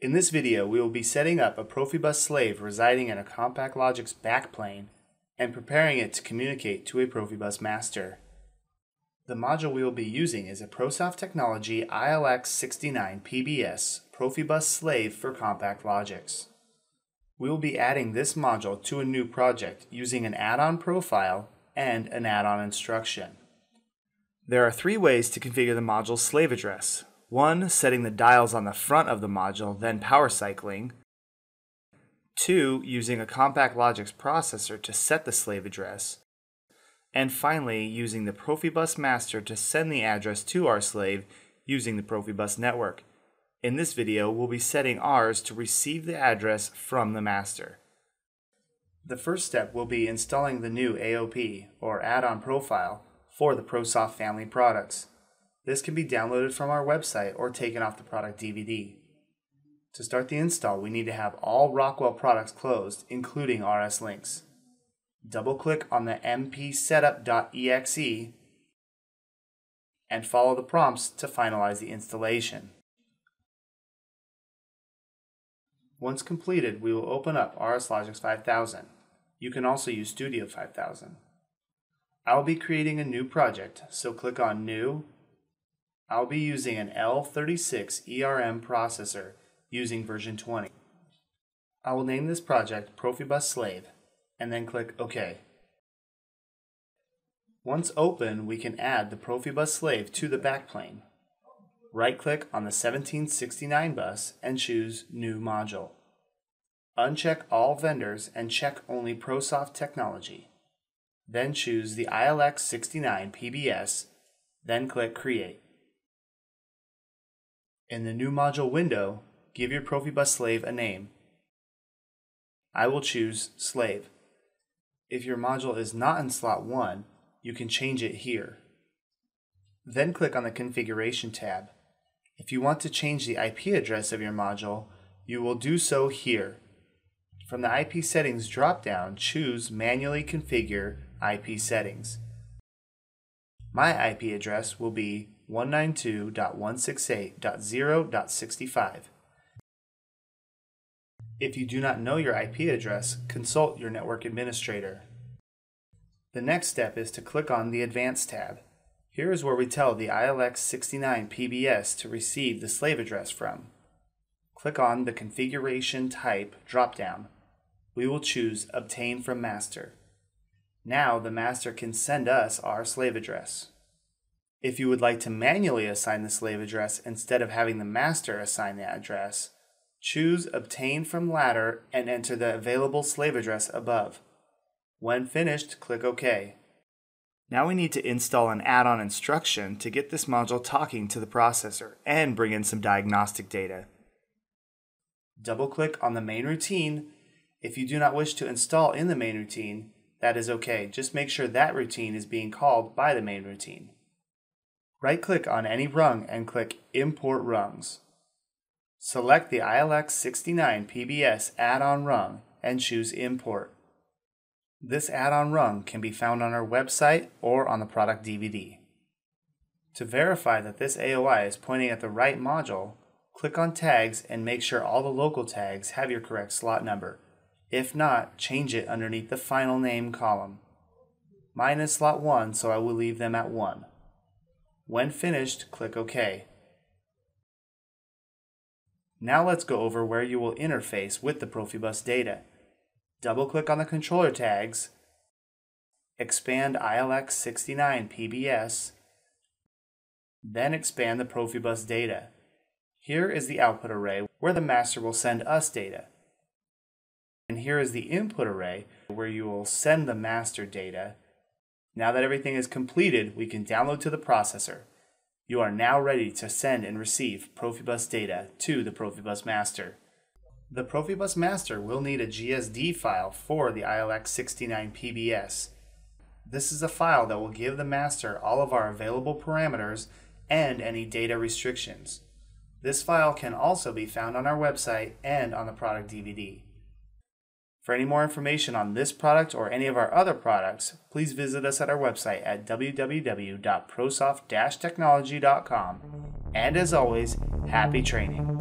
In this video, we will be setting up a Profibus slave residing in a CompactLogix backplane and preparing it to communicate to a Profibus master. The module we will be using is a ProSoft Technology ILX69 PBS Profibus slave for CompactLogix. We will be adding this module to a new project using an add-on profile and an add-on instruction. There are three ways to configure the module's slave address. One, setting the dials on the front of the module, then power cycling. Two, using a CompactLogix processor to set the slave address. And finally, using the Profibus master to send the address to our slave using the Profibus network. In this video, we'll be setting ours to receive the address from the master. The first step will be installing the new AOP, or add-on profile, for the ProSoft family products. This can be downloaded from our website or taken off the product DVD. To start the install, we need to have all Rockwell products closed, including RSLinx. Double-click on the mpsetup.exe and follow the prompts to finalize the installation. Once completed, we will open up RSLogix 5000. You can also use Studio 5000. I'll be creating a new project, so click on New. I'll be using an L36 ERM processor using version 20. I will name this project Profibus Slave and then click OK. Once open, we can add the Profibus Slave to the backplane. Right-click on the 1769 bus and choose New Module. Uncheck all vendors and check only ProSoft Technology. Then choose the ILX69 PBS, then click Create. In the New Module window, give your Profibus slave a name. I will choose Slave. If your module is not in slot 1, you can change it here. Then click on the Configuration tab. If you want to change the IP address of your module, you will do so here. From the IP Settings drop-down, choose Manually Configure IP Settings. My IP address will be 192.168.0.65. If you do not know your IP address, consult your network administrator. The next step is to click on the Advanced tab. Here is where we tell the ILX69 PBS to receive the slave address from. Click on the Configuration Type dropdown. We will choose Obtain from Master. Now the master can send us our slave address. If you would like to manually assign the slave address instead of having the master assign the address, choose Obtain from Ladder and enter the available slave address above. When finished, click OK. Now we need to install an add-on instruction to get this module talking to the processor and bring in some diagnostic data. Double-click on the main routine. If you do not wish to install in the main routine, that is okay. Just make sure that routine is being called by the main routine. Right-click on any rung and click Import Rungs. Select the ILX69 PBS add-on rung and choose Import. This add-on rung can be found on our website or on the product DVD. To verify that this AOI is pointing at the right module, click on Tags and make sure all the local tags have your correct slot number. If not, change it underneath the final name column. Mine is slot 1, so I will leave them at 1. When finished, click OK. Now let's go over where you will interface with the Profibus data. Double-click on the controller tags, expand ILX69 PBS, then expand the Profibus data. Here is the output array where the master will send us data. And here is the input array where you will send the master data now that everything is completed, we can download to the processor. You are now ready to send and receive Profibus data to the Profibus master. The Profibus master will need a GSD file for the ILX69 PBS. This is a file that will give the master all of our available parameters and any data restrictions. This file can also be found on our website and on the product DVD. For any more information on this product or any of our other products, please visit us at our website at www.prosoft-technology.com. And as always, happy training.